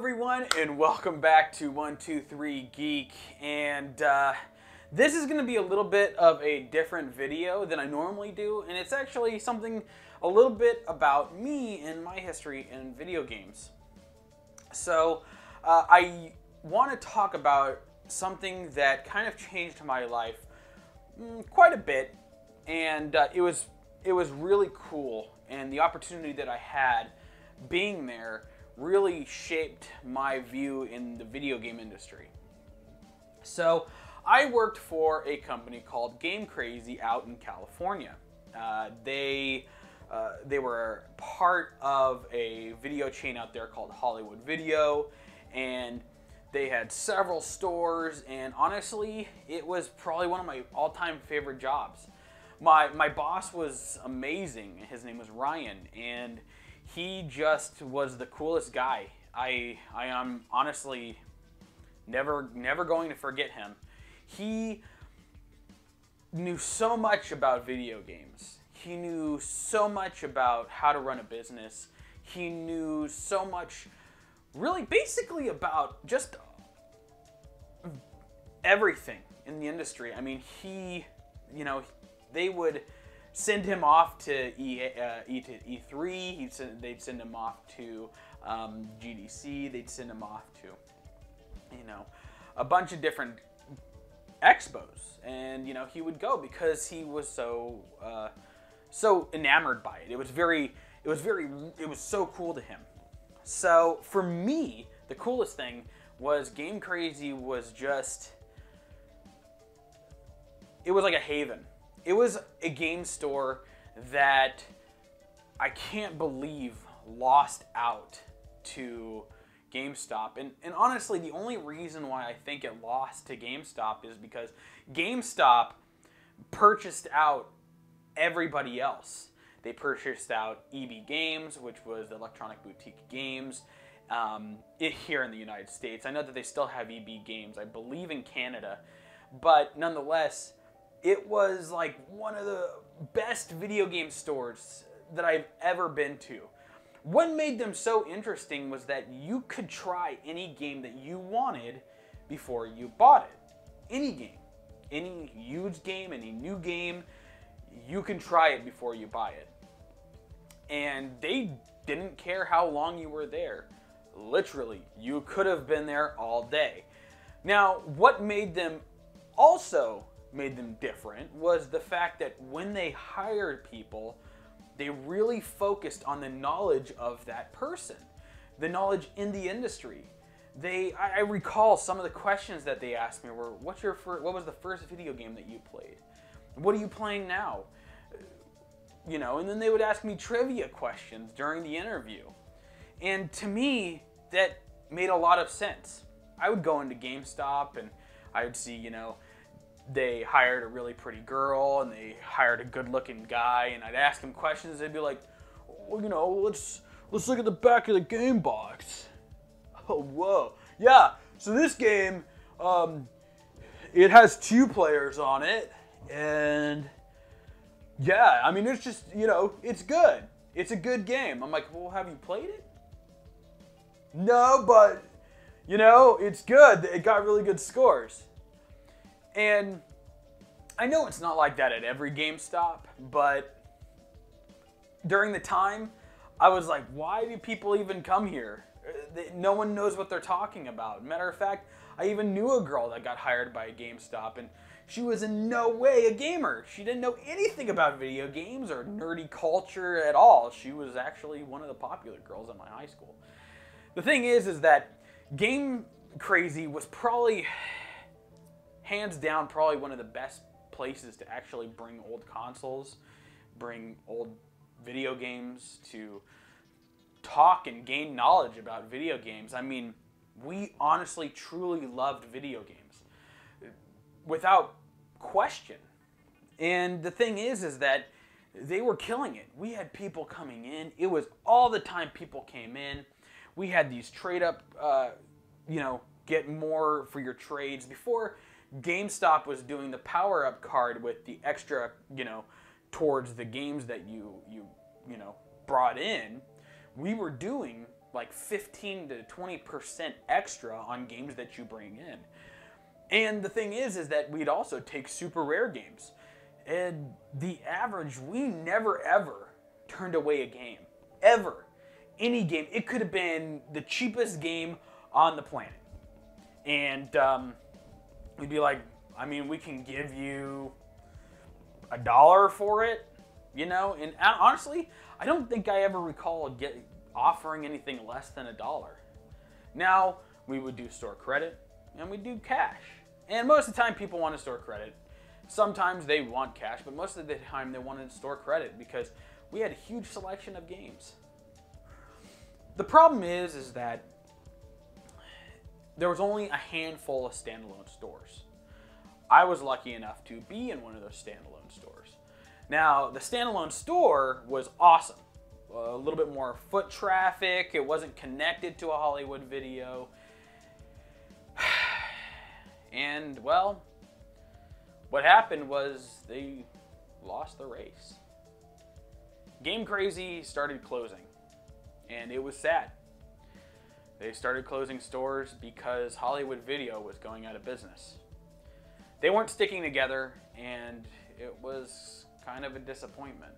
everyone, and welcome back to 123 Geek. And uh, this is going to be a little bit of a different video than I normally do, and it's actually something a little bit about me and my history in video games. So, uh, I want to talk about something that kind of changed my life mm, quite a bit, and uh, it was it was really cool, and the opportunity that I had being there really shaped my view in the video game industry. So, I worked for a company called Game Crazy out in California. Uh, they uh, they were part of a video chain out there called Hollywood Video, and they had several stores. And honestly, it was probably one of my all-time favorite jobs. My my boss was amazing. His name was Ryan, and he just was the coolest guy. I I am honestly never never going to forget him. He knew so much about video games. He knew so much about how to run a business. He knew so much really basically about just everything in the industry. I mean, he, you know, they would send him off to E, uh, e to E3. He'd send, they'd send him off to um, GDC. They'd send him off to, you know, a bunch of different expos, and you know he would go because he was so uh, so enamored by it. It was very, it was very, it was so cool to him. So for me, the coolest thing was Game Crazy was just, it was like a haven it was a game store that I can't believe lost out to GameStop. And, and honestly, the only reason why I think it lost to GameStop is because GameStop purchased out everybody else. They purchased out EB Games, which was the Electronic Boutique Games, um, it, here in the United States. I know that they still have EB Games, I believe in Canada, but nonetheless, it was like one of the best video game stores that I've ever been to. What made them so interesting was that you could try any game that you wanted before you bought it. Any game. Any huge game, any new game, you can try it before you buy it. And they didn't care how long you were there. Literally, you could have been there all day. Now, what made them also made them different was the fact that when they hired people, they really focused on the knowledge of that person, the knowledge in the industry. They, I, recall some of the questions that they asked me were, "What's your first, What was the first video game that you played? What are you playing now?" You know, and then they would ask me trivia questions during the interview, and to me, that made a lot of sense. I would go into GameStop and I would see, you know, they hired a really pretty girl and they hired a good looking guy and I'd ask them questions. They'd be like well, you know let's let's look at the back of the game box. Oh whoa. Yeah so this game um, it has two players on it and yeah I mean it's just you know it's good. It's a good game. I'm like well have you played it? No but you know it's good. It got really good scores and I know it's not like that at every GameStop, but during the time, I was like, why do people even come here? No one knows what they're talking about. Matter of fact, I even knew a girl that got hired by a GameStop, and she was in no way a gamer. She didn't know anything about video games or nerdy culture at all. She was actually one of the popular girls in my high school. The thing is, is that Game Crazy was probably hands down probably one of the best places to actually bring old consoles, bring old video games to talk and gain knowledge about video games. I mean, we honestly truly loved video games without question. And the thing is is that they were killing it. We had people coming in. It was all the time people came in. We had these trade up uh, you know, get more for your trades before GameStop was doing the power up card with the extra, you know, towards the games that you you you know brought in. We were doing like 15 to 20% extra on games that you bring in. And the thing is, is that we'd also take super rare games. And the average, we never ever turned away a game. Ever. Any game. It could have been the cheapest game on the planet. And um, we'd be like, I mean, we can give you a dollar for it, you know? And uh, honestly, I don't think I ever recall get, offering anything less than a dollar. Now, we would do store credit and we do cash. And most of the time, people want to store credit. Sometimes they want cash, but most of the time, they want to store credit because we had a huge selection of games. The problem is, is that there was only a handful of standalone stores. I was lucky enough to be in one of those standalone stores. Now, the standalone store was awesome. A little bit more foot traffic. It wasn't connected to a Hollywood video. And, well, what happened was they lost the race. Game Crazy started closing, and it was sad. They started closing stores because Hollywood Video was going out of business. They weren't sticking together, and it was kind of a disappointment.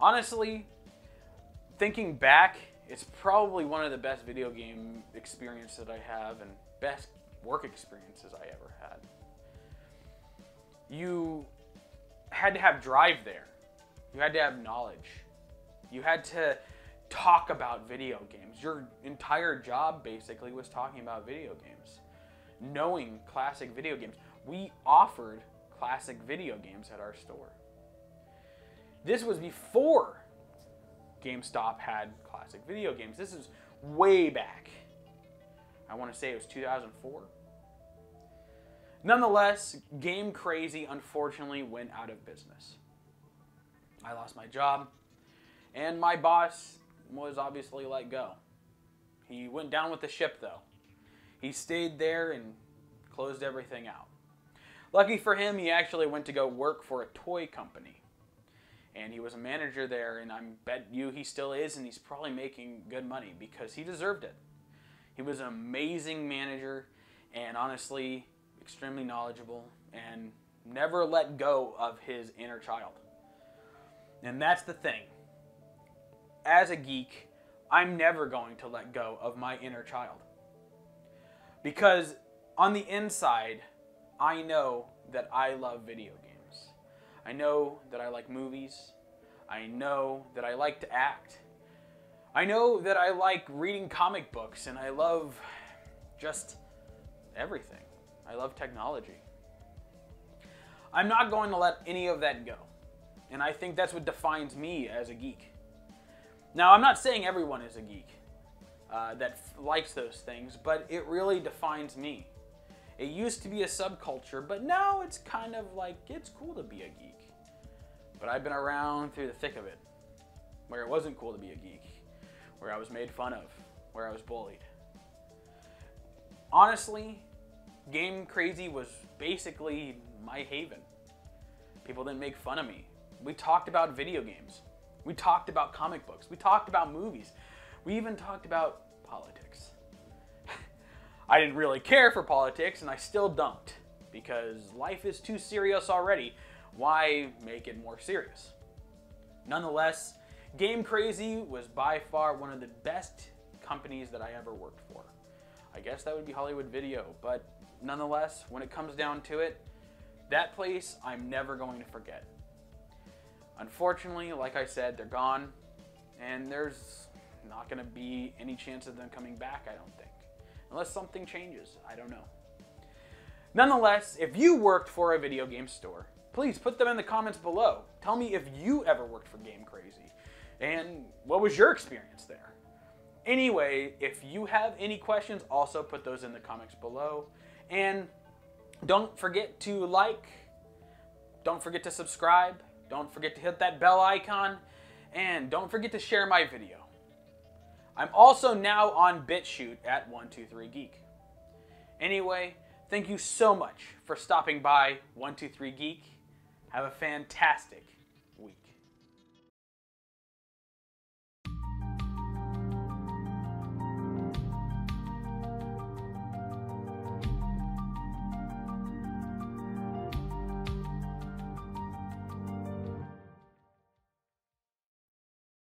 Honestly, thinking back, it's probably one of the best video game experiences that I have and best work experiences I ever had. You had to have drive there. You had to have knowledge. You had to talk about video games. Your entire job basically was talking about video games, knowing classic video games. We offered classic video games at our store. This was before GameStop had classic video games. This is way back. I want to say it was 2004. Nonetheless, Game Crazy unfortunately went out of business. I lost my job, and my boss was obviously let go. He went down with the ship though. He stayed there and closed everything out. Lucky for him, he actually went to go work for a toy company. And he was a manager there, and I bet you he still is, and he's probably making good money because he deserved it. He was an amazing manager, and honestly, extremely knowledgeable, and never let go of his inner child. And that's the thing. As a geek, I'm never going to let go of my inner child. Because on the inside, I know that I love video games. I know that I like movies. I know that I like to act. I know that I like reading comic books and I love just everything. I love technology. I'm not going to let any of that go. And I think that's what defines me as a geek. Now, I'm not saying everyone is a geek uh, that likes those things, but it really defines me. It used to be a subculture, but now it's kind of like it's cool to be a geek. But I've been around through the thick of it, where it wasn't cool to be a geek, where I was made fun of, where I was bullied. Honestly, Game Crazy was basically my haven. People didn't make fun of me. We talked about video games. We talked about comic books. We talked about movies. We even talked about politics. I didn't really care for politics, and I still don't, because life is too serious already. Why make it more serious? Nonetheless, Game Crazy was by far one of the best companies that I ever worked for. I guess that would be Hollywood Video, but nonetheless, when it comes down to it, that place I'm never going to forget. Unfortunately, like I said, they're gone, and there's not going to be any chance of them coming back, I don't think. Unless something changes, I don't know. Nonetheless, if you worked for a video game store, please put them in the comments below. Tell me if you ever worked for Game Crazy, and what was your experience there. Anyway, if you have any questions, also put those in the comments below. And don't forget to like, don't forget to subscribe, don't forget to hit that bell icon, and don't forget to share my video. I'm also now on BitChute at 123Geek. Anyway, thank you so much for stopping by 123Geek. Have a fantastic week.